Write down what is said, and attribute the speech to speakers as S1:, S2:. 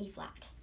S1: E flat.